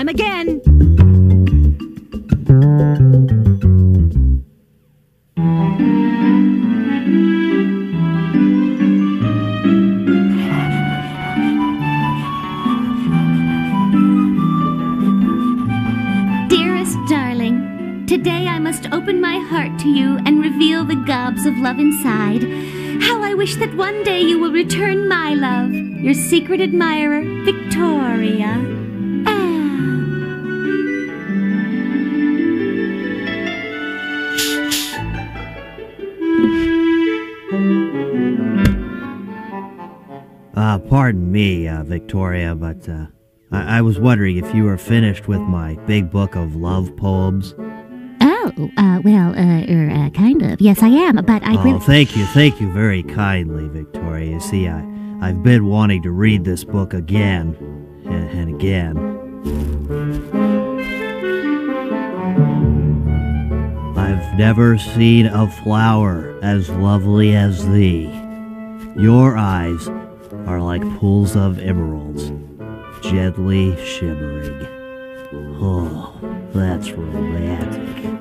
time again. Dearest darling, today I must open my heart to you and reveal the gobs of love inside. How I wish that one day you will return my love, your secret admirer, Victoria. Uh, pardon me, uh, Victoria, but uh, I-, I was wondering if you were finished with my big book of love poems. Oh, uh, well, uh, er, uh, kind of. Yes, I am, but I oh, really. thank you, thank you very kindly, Victoria. You see, I I've been wanting to read this book again and, and again. I've never seen a flower as lovely as thee. Your eyes are like pools of emeralds, gently shimmering. Oh, that's romantic.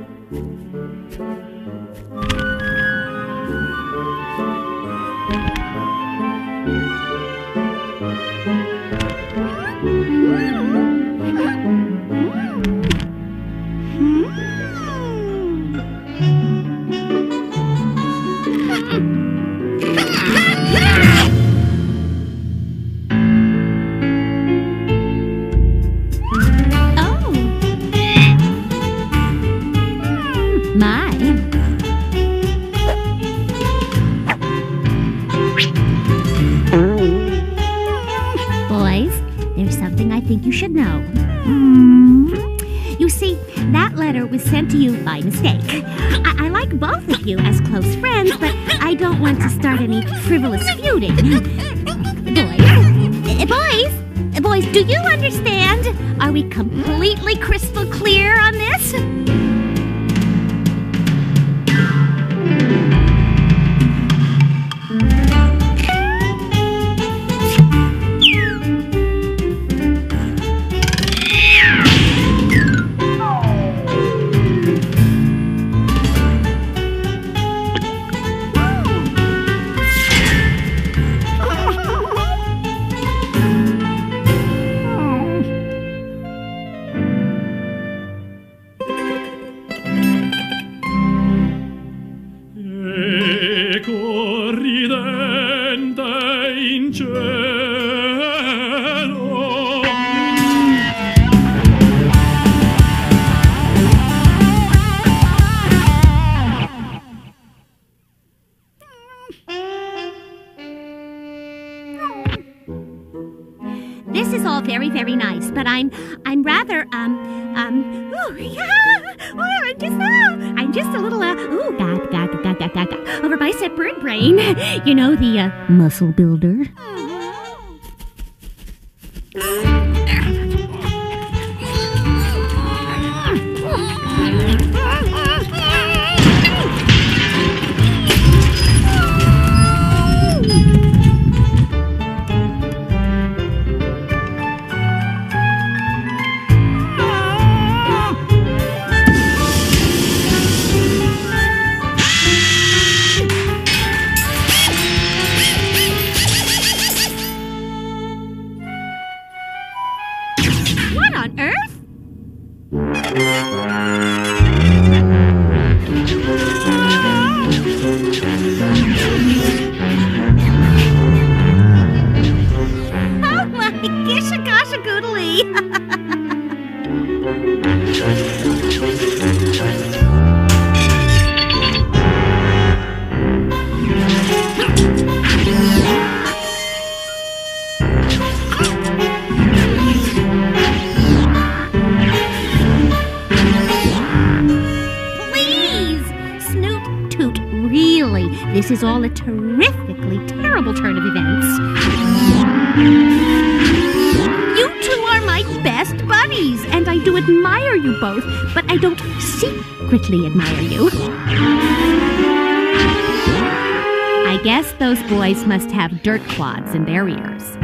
Oh. Boys, there's something I think you should know. You see, that letter was sent to you by mistake. I, I like both of you as close friends, but I don't want to start any frivolous feuding. Boys, boys, boys, do you understand? Are we completely crystal clear on this? This is all very, very nice, but I'm, I'm rather, um, um, ooh, yeah, oh, I'm just, oh, I'm just a little, uh, ooh, gag, gag, gag, gag, gag, gag, over bicep bird brain. You know, the, uh, muscle builder. Oh really, this is all a terrifically terrible turn of events. You two are my best buddies, and I do admire you both, but I don't secretly admire you. I guess those boys must have dirt clods in their ears.